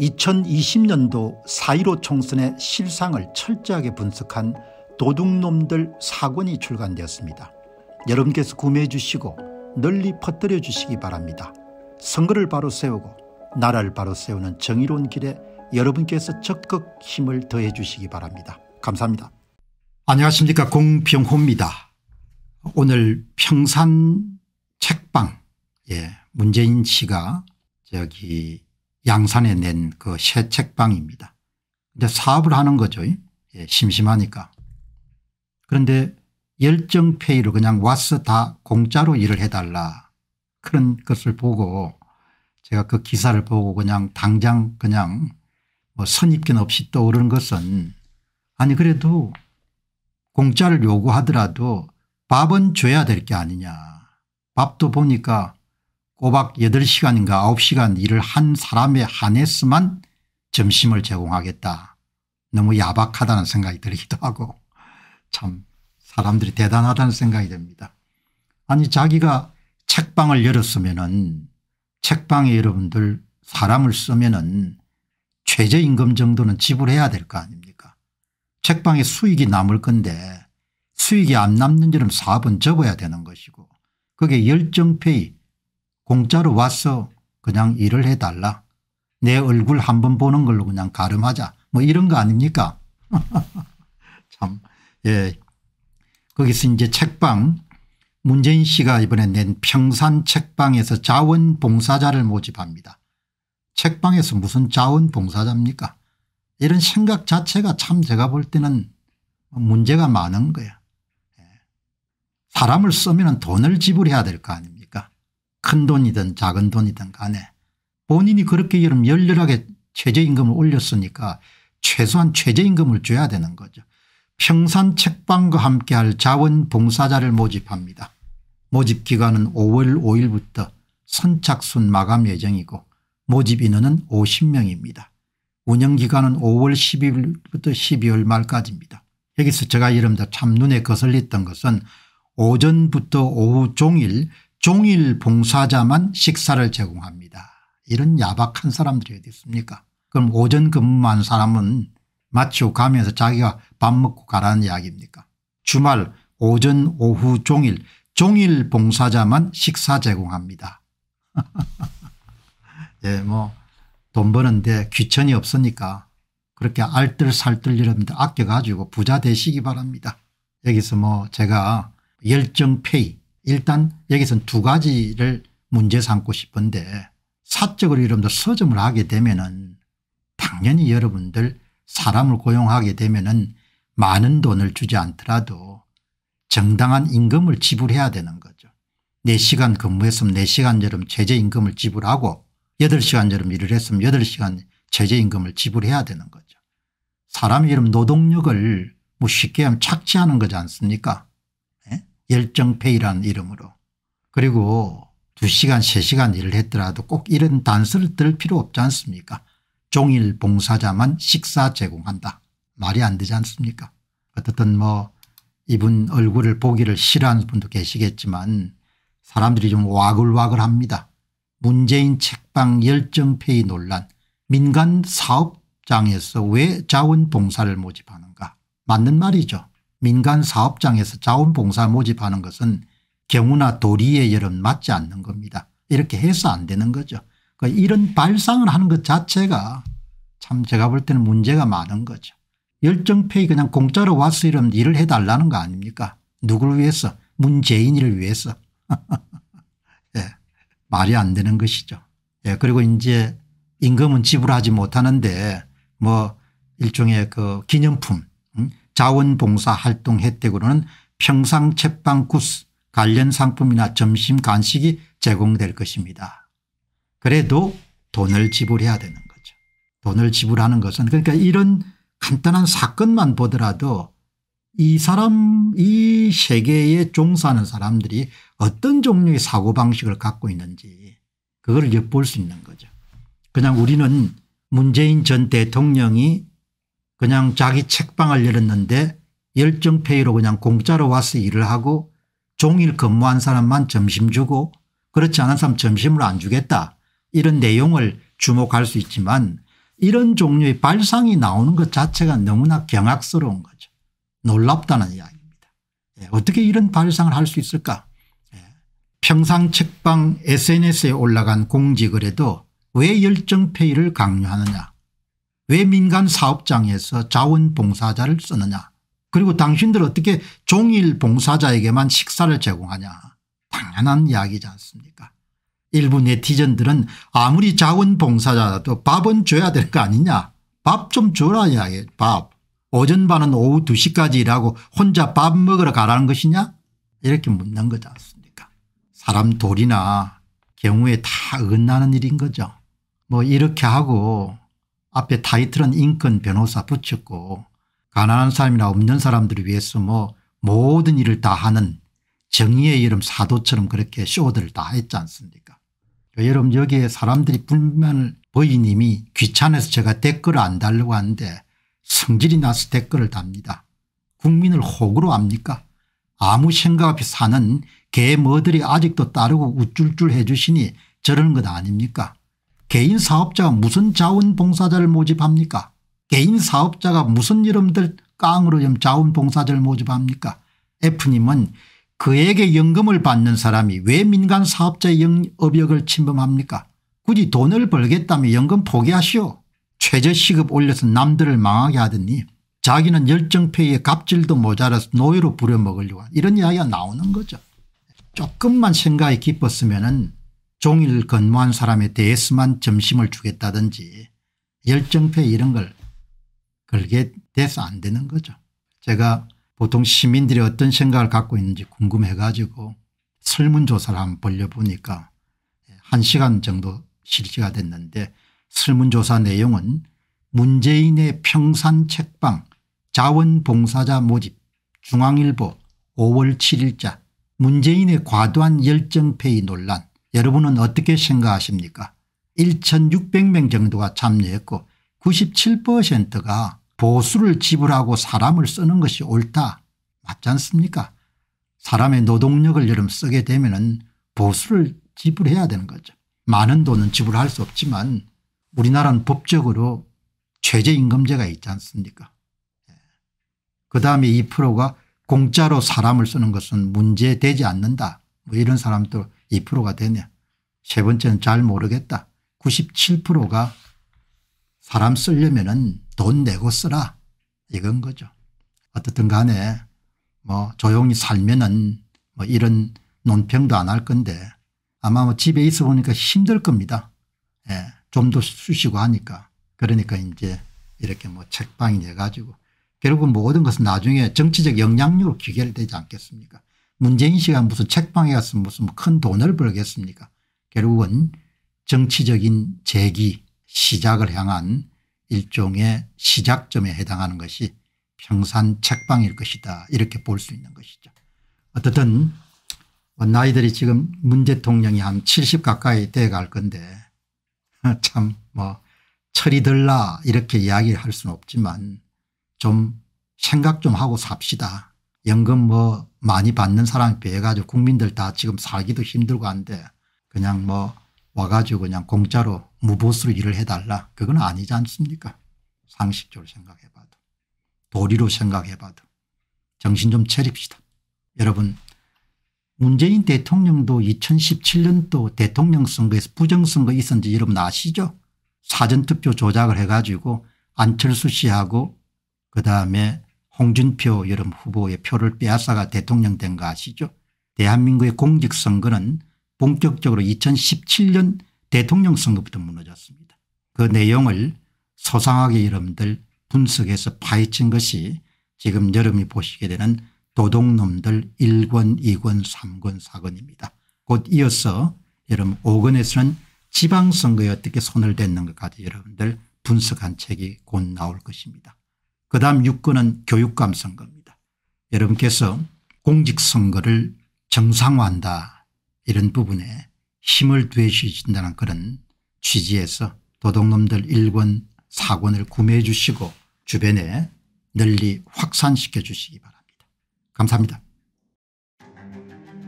2020년도 4.15 총선의 실상을 철저하게 분석한 도둑놈들 사권이 출간되었습니다. 여러분께서 구매해 주시고 널리 퍼뜨려 주시기 바랍니다. 선거를 바로 세우고 나라를 바로 세우는 정의로운 길에 여러분께서 적극 힘을 더해 주시기 바랍니다. 감사합니다. 안녕하십니까 공병호입니다. 오늘 평산 책방 예, 문재인 씨가 저기 양산에 낸 그 새 책방입니다. 근데 사업을 하는 거죠. 예, 심심하니까. 그런데 열정페이로 그냥 와서 다 공짜로 일을 해달라 그런 것을 보고 제가 그 기사를 보고 그냥 당장 그냥 뭐 선입견 없이 떠오르는 것은 아니 그래도 공짜를 요구하더라도 밥은 줘야 될 게 아니냐. 밥도 보니까 꼬박 8시간인가 9시간 일을 한 사람에 한해서만 점심을 제공하겠다. 너무 야박하다는 생각이 들기도 하고 참 사람들이 대단하다는 생각이 듭니다. 아니 자기가 책방을 열었으면 은 책방에 여러분들 사람을 쓰면 은 최저임금 정도는 지불해야 될 거 아닙니까 책방에 수익이 남을 건데 수익이 안 남는 일은 사업은 접어야 되는 것이고 그게 열정페이 공짜로 와서 그냥 일을 해달라. 내 얼굴 한 번 보는 걸로 그냥 가름하자. 뭐 이런 거 아닙니까? 참, 예. 거기서 이제 책방 문재인 씨가 이번에 낸 평산 책방에서 자원봉사자를 모집합니다. 책방에서 무슨 자원봉사자입니까? 이런 생각 자체가 참 제가 볼 때는 문제가 많은 거야. 예. 사람을 쓰면 돈을 지불해야 될 거 아닙니까 큰 돈이든 작은 돈이든 간에 본인이 그렇게 여름 열렬하게 최저임금을 올렸으니까 최소한 최저임금을 줘야 되는 거죠. 평산 책방과 함께할 자원봉사자를 모집합니다. 모집 기간은 5월 5일부터 선착순 마감 예정이고 모집 인원은 50명입니다. 운영기간은 5월 10일부터 12월 말까지입니다. 여기서 제가 여러분들 참 눈에 거슬렸던 것은 오전부터 오후 종일 종일 봉사자만 식사를 제공합니다. 이런 야박한 사람들이 어디 있습니까 그럼 오전 근무한 사람은 마치고 가면서 자기가 밥 먹고 가라는 이야기입니까 주말 오전 오후 종일 종일 봉사자만 식사 제공합니다. 예, 뭐 돈 버는데 귀천이 없으니까 그렇게 알뜰살뜰 여러분들 아껴가지고 부자 되시기 바랍니다. 여기서 뭐 제가 열정페이 일단 여기서는 두 가지를 문제 삼고 싶은데 사적으로 여러분들 서점을 하게 되면 당연히 여러분들 사람을 고용하게 되면 많은 돈을 주지 않더라도 정당한 임금을 지불해야 되는 거죠. 4시간 근무했으면 4시간 여름 최저임금을 지불하고 8시간 여름 일을 했으면 8시간 최저임금을 지불해야 되는 거죠. 사람이 여름 노동력을 뭐 쉽게 하면 착취하는 거지 않습니까 열정페이라는 이름으로. 그리고 2시간 3시간 일을 했더라도 꼭 이런 단서를 들 필요 없지 않습니까? 종일 봉사자만 식사 제공한다. 말이 안 되지 않습니까? 어떻든 뭐 이분 얼굴을 보기를 싫어하는 분도 계시겠지만 사람들이 좀 와글와글합니다. 문재인 책방 열정페이 논란. 민간 사업장에서 왜 자원봉사를 모집하는가? 맞는 말이죠. 민간 사업장에서 자원봉사 모집하는 것은 경우나 도리에 여름 맞지 않는 겁니다. 이렇게 해서 안 되는 거죠. 그러니까 이런 발상을 하는 것 자체가 참 제가 볼 때는 문제가 많은 거죠. 열정페이 그냥 공짜로 와서 이런 일을 해달라는 거 아닙니까 누구를 위해서 문재인을 위해서 예, 말이 안 되는 것이죠. 예, 그리고 이제 임금은 지불하지 못하는데 뭐 일종의 그 기념품 자원봉사 활동 혜택으로는 평상 책방 구스 관련 상품이나 점심 간식이 제공될 것입니다. 그래도 돈을 지불해야 되는 거죠. 돈을 지불하는 것은 그러니까 이런 간단한 사건만 보더라도 이 사람 이 세계에 종사하는 사람들이 어떤 종류의 사고방식을 갖고 있는지 그걸 엿볼 수 있는 거죠. 그냥 우리는 문재인 전 대통령이 그냥 자기 책방을 열었는데 열정페이로 그냥 공짜로 와서 일을 하고 종일 근무한 사람만 점심 주고 그렇지 않은 사람 점심을 안 주겠다 이런 내용을 주목할 수 있지만 이런 종류의 발상이 나오는 것 자체가 너무나 경악스러운 거죠. 놀랍다는 이야기입니다. 예, 어떻게 이런 발상을 할 수 있을까 예, 평상 책방 sns에 올라간 공지글에도 왜 열정페이를 강요하느냐 왜 민간 사업장에서 자원봉사자를 쓰느냐? 그리고 당신들 어떻게 종일 봉사자에게만 식사를 제공하냐? 당연한 이야기지 않습니까? 일부 네티즌들은 아무리 자원봉사자라도 밥은 줘야 될 거 아니냐? 밥 좀 줘라 이야기. 밥. 오전 반은 오후 2시까지 일하고 혼자 밥 먹으러 가라는 것이냐? 이렇게 묻는 거지 않습니까? 사람 돌이나 경우에 다 어긋나는 일인 거죠. 뭐 이렇게 하고 앞에 타이틀은 인권 변호사 붙였고 가난한 사람이나 없는 사람들을 위해서 뭐 모든 일을 다 하는 정의의 이름 사도처럼 그렇게 쇼들을 다 했지 않습니까? 여러분 여기에 사람들이 불만을 이미 귀찮아서 제가 댓글을 안 달려고 하는데 성질이 나서 댓글을 답니다. 국민을 호구로 압니까? 아무 생각 없이 사는 개머들이 아직도 따르고 우쭐쭈 해 주시니 저러는 것 아닙니까 개인 사업자가 무슨 자원봉사자를 모집합니까 개인 사업자가 무슨 여러분들 깡으로 자원봉사자를 모집합니까 F님은 그에게 연금을 받는 사람이 왜 민간 사업자의 영업역을 침범합니까 굳이 돈을 벌겠다면 연금 포기하시오. 최저시급 올려서 남들을 망하게 하더니 자기는 열정페이에 갑질도 모자라서 노예로 부려먹으려고 이런 이야기가 나오는 거죠. 조금만 생각이 깊었으면 종일 근무한 사람에 대해서만 점심을 주겠다든지 열정페이 이런 걸 걸게 돼서 안 되는 거죠. 제가 보통 시민들이 어떤 생각을 갖고 있는지 궁금해 가지고 설문조사를 한번 벌려보니까 한 시간 정도 실시가 됐는데 설문조사 내용은 문재인의 평산 책방 자원봉사자 모집 중앙일보 5월 7일자 문재인의 과도한 열정페이 논란 여러분은 어떻게 생각하십니까? 1600명 정도가 참여했고 97%가 보수를 지불하고 사람을 쓰는 것이 옳다. 맞지 않습니까? 사람의 노동력을 여름 쓰게 되면 보수를 지불해야 되는 거죠. 많은 돈은 지불할 수 없지만 우리나라는 법적으로 최저임금제가 있지 않습니까? 예. 그다음에 2%가 공짜로 사람을 쓰는 것은 문제되지 않는다. 뭐 이런 사람도 2%가 되냐 세 번째는 잘 모르겠다 97%가 사람 쓰려면 돈 내고 쓰라 이건 거죠. 어떻든 간에 뭐 조용히 살면은 뭐 이런 논평도 안 할 건데 아마 뭐 집에 있어 보니까 힘들 겁니다. 예. 좀 더 쉬시고 하니까 그러니까 이제 이렇게 뭐 책방이 돼 가지고 결국 모든 것은 나중에 정치적 영향력으로 귀결되지 않겠습니까 문재인 씨가 무슨 책방에 가서 무슨 큰 돈을 벌겠습니까 결국은 정치적인 재기 시작을 향한 일종의 시작점에 해당하는 것이 평산 책방일 것이다 이렇게 볼 수 있는 것이죠. 어떻든 뭐 나이들이 지금 문 대통령이 한 70 가까이 돼갈 건데 참 뭐 철이 들라 이렇게 이야기할 수는 없지만 좀 생각 좀 하고 삽시다. 연금 뭐 많이 받는 사람에 비해 가지고 국민들 다 지금 살기도 힘들고 한데 그냥 뭐 와가지고 그냥 공짜로 무보수로 일을 해달라. 그건 아니지 않습니까? 상식적으로 생각해봐도. 도리로 생각해봐도. 정신 좀 차립시다. 여러분 문재인 대통령도 2017년도 대통령 선거에서 부정선거 있었는지 여러분 아시죠? 사전투표 조작을 해가지고 안철수 씨하고 그다음에 홍준표 여름 후보의 표를 빼앗아가 대통령 된 거 아시죠 대한민국의 공직선거는 본격적으로 2017년 대통령 선거부터 무너졌습니다. 그 내용을 소상하게 여러분들 분석해서 파헤친 것이 지금 여러분이 보시게 되는 도둑놈들 1권 2권 3권 4권입니다. 곧 이어서 여러분 5권에서는 지방선거에 어떻게 손을 댔는 것까지 여러분들 분석한 책이 곧 나올 것입니다. 그 다음 6권은 교육감 선거입니다. 여러분께서 공직선거를 정상화한다 이런 부분에 힘을 되주신다는 그런 취지에서 도둑놈들 1권 4권을 구매해 주시고 주변에 널리 확산시켜 주시기 바랍니다. 감사합니다.